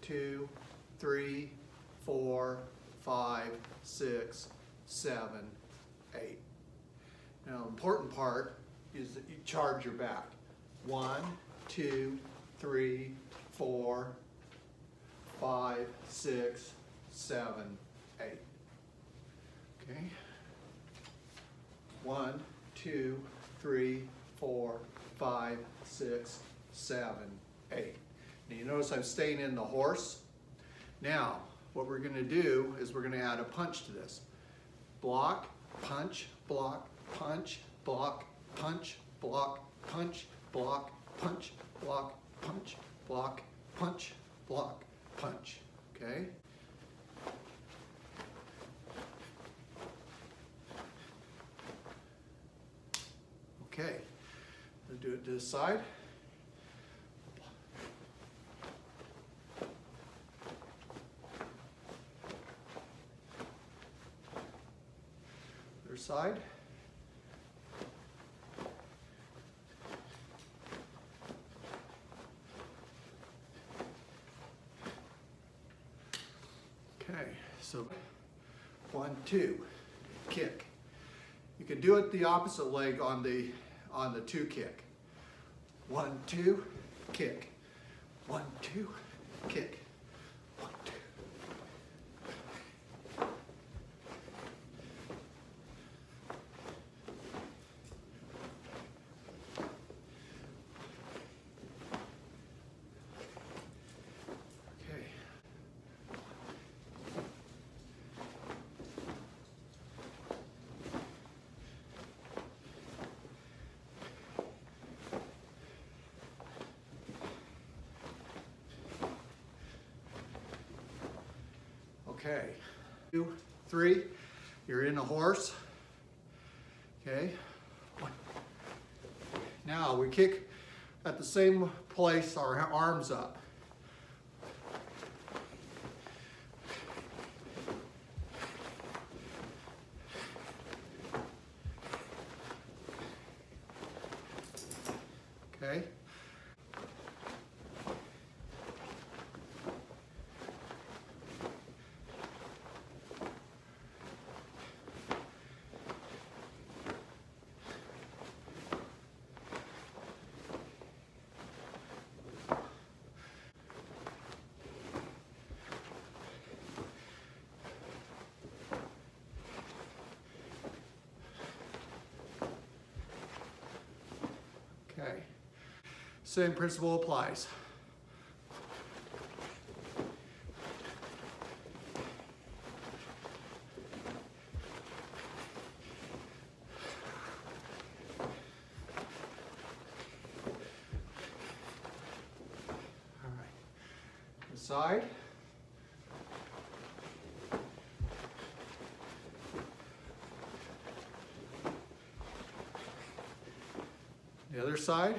two, three, four, five, six, seven, eight. Now, important part is that you charge your back. One, two, three, four, five, six, seven, eight. Okay? One, two, three, four, five, six, seven, eight. Now you notice I'm staying in the horse. Now, what we're gonna do is we're gonna add a punch to this. Block, punch, block, punch, block, punch, block, punch, block, punch, block, punch, block, punch, block, punch, okay? Okay, do it to the side. Other side. Okay, so one, two, kick. You can do it the opposite leg on the on the two kick. One, two, kick. One, two, kick. Okay, two, three, you're in a horse. Okay. Now we kick at the same place, our arms up. Okay. Okay. Same principle applies. All right. The side. The other side.